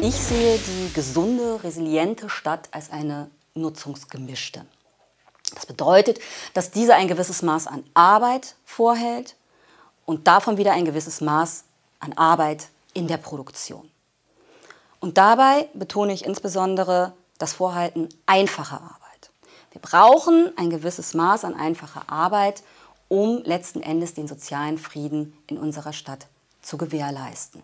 Ich sehe die gesunde, resiliente Stadt als eine nutzungsgemischte. Das bedeutet, dass diese ein gewisses Maß an Arbeit vorhält und davon wieder ein gewisses Maß an Arbeit in der Produktion. Und dabei betone ich insbesondere das Vorhalten einfacher Arbeit. Wir brauchen ein gewisses Maß an einfacher Arbeit, um letzten Endes den sozialen Frieden in unserer Stadt zu gewährleisten.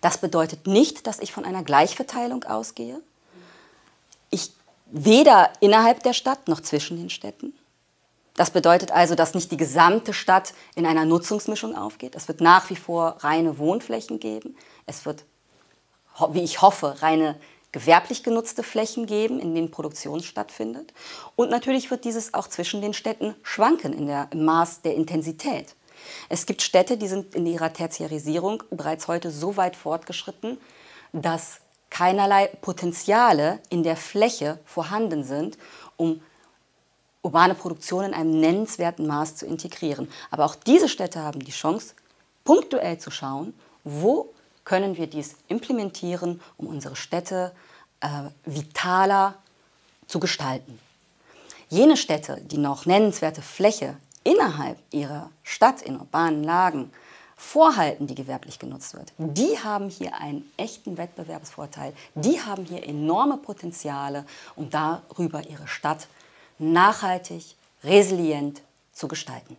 Das bedeutet nicht, dass ich von einer Gleichverteilung ausgehe. Ich weder innerhalb der Stadt noch zwischen den Städten. Das bedeutet also, dass nicht die gesamte Stadt in einer Nutzungsmischung aufgeht. Es wird nach wie vor reine Wohnflächen geben. Es wird, wie ich hoffe, reine gewerblich genutzte Flächen geben, in denen Produktion stattfindet. Und natürlich wird dieses auch zwischen den Städten schwanken in der, im Maß der Intensität. Es gibt Städte, die sind in ihrer Tertiarisierung bereits heute so weit fortgeschritten, dass keinerlei Potenziale in der Fläche vorhanden sind, um urbane Produktion in einem nennenswerten Maß zu integrieren. Aber auch diese Städte haben die Chance, punktuell zu schauen, wo können wir dies implementieren, um unsere Städte äh, vitaler zu gestalten. Jene Städte, die noch nennenswerte Fläche innerhalb ihrer Stadt in urbanen Lagen vorhalten, die gewerblich genutzt wird, die haben hier einen echten Wettbewerbsvorteil. Die haben hier enorme Potenziale, um darüber ihre Stadt nachhaltig, resilient zu gestalten.